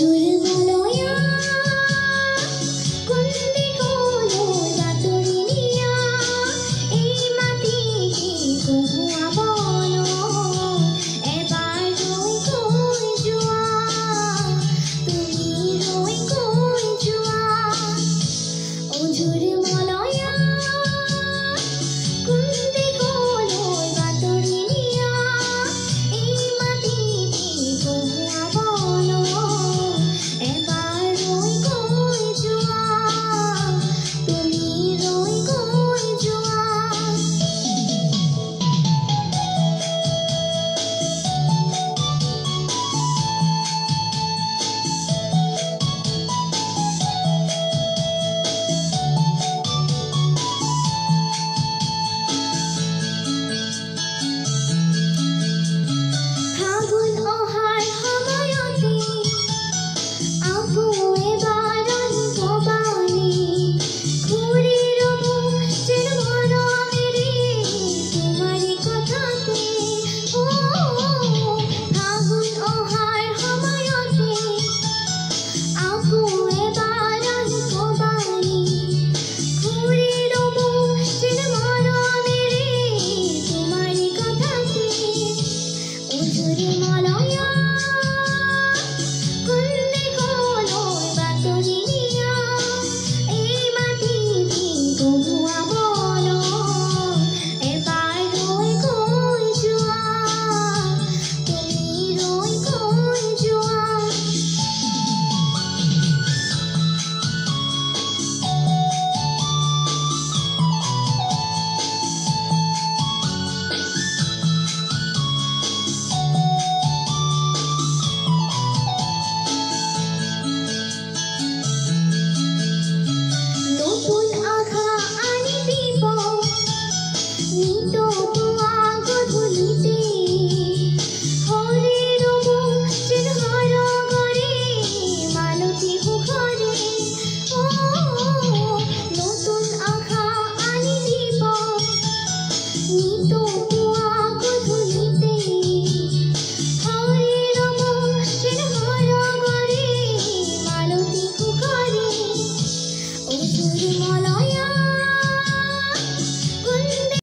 you